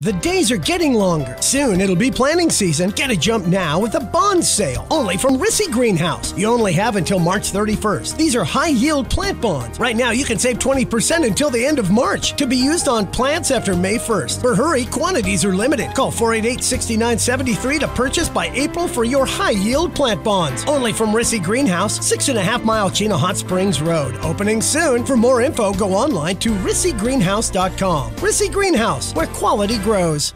The days are getting longer. Soon it'll be planting season. Get a jump now with a bond sale. Only from Risse Greenhouse. You only have until March 31st. These are high yield plant bonds. Right now you can save 20% until the end of March to be used on plants after May 1st. For hurry, quantities are limited. Call 488 6973 to purchase by April for your high yield plant bonds. Only from Risse Greenhouse, six and a half mile Chino Hot Springs Road. Opening soon. For more info, go online to rissegreenhouse.com. Risse Greenhouse, where quality grows.